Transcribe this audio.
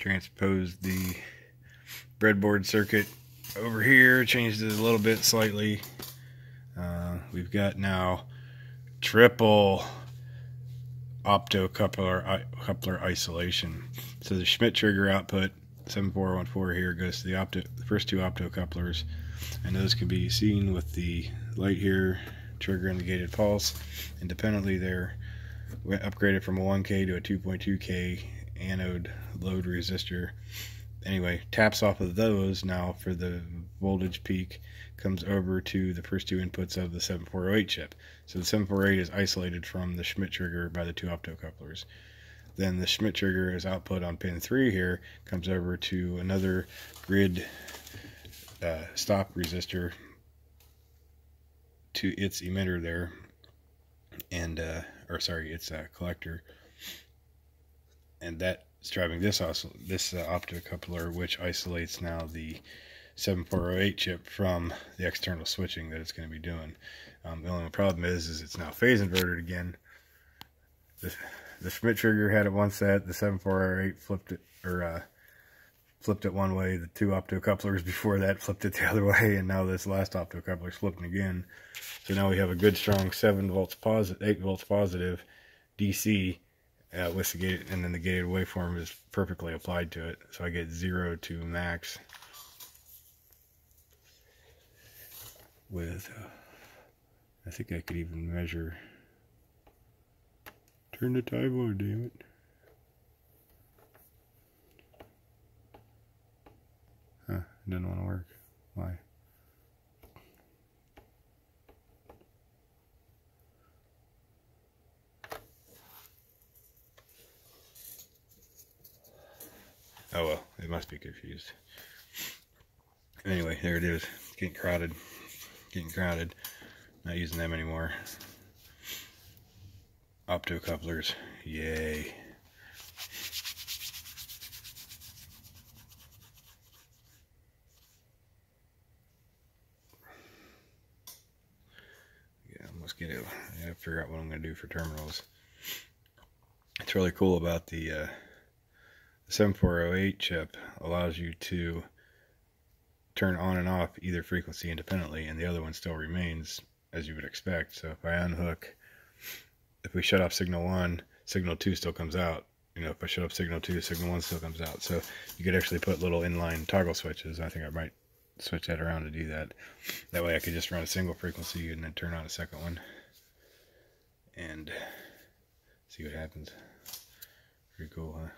transposed the breadboard circuit over here, changed it a little bit slightly. Uh, we've got now triple optocoupler coupler isolation. So the Schmitt trigger output 7414 here goes to the opto, the first two optocouplers, and those can be seen with the light here, trigger indicated pulse. Independently, they're upgraded from a 1K to a 2.2K anode load resistor. Anyway, taps off of those now for the voltage peak comes over to the first two inputs of the 7408 chip. So the 748 is isolated from the Schmitt trigger by the two optocouplers. Then the Schmitt trigger is output on pin 3 here, comes over to another grid uh, stop resistor to its emitter there, and uh, or sorry, its uh, collector, and that's driving this also this uh, optocoupler, which isolates now the 7408 chip from the external switching that it's going to be doing. Um, the only problem is, is it's now phase inverted again. The, the Schmitt trigger had it one set, the 7408 flipped it, or uh, flipped it one way. The two optocouplers before that flipped it the other way, and now this last optocoupler is flipping again. So now we have a good strong 7 volts positive, 8 volts positive DC uh, with the gate, and then the gated waveform is perfectly applied to it. So I get 0 to max with, uh, I think I could even measure, turn the time on, damn it. Huh, it doesn't want to work. Why? Oh well, it must be confused. Anyway, there it is. Getting crowded getting crowded. Not using them anymore. Opto couplers, yay. Yeah, let's get it. I gotta figure out what I'm gonna do for terminals. It's really cool about the uh, 7408 chip allows you to turn on and off either frequency independently and the other one still remains as you would expect. So if I unhook, if we shut off signal one, signal two still comes out. You know, if I shut off signal two, signal one still comes out. So you could actually put little inline toggle switches. I think I might switch that around to do that. That way I could just run a single frequency and then turn on a second one and see what happens. Pretty cool, huh?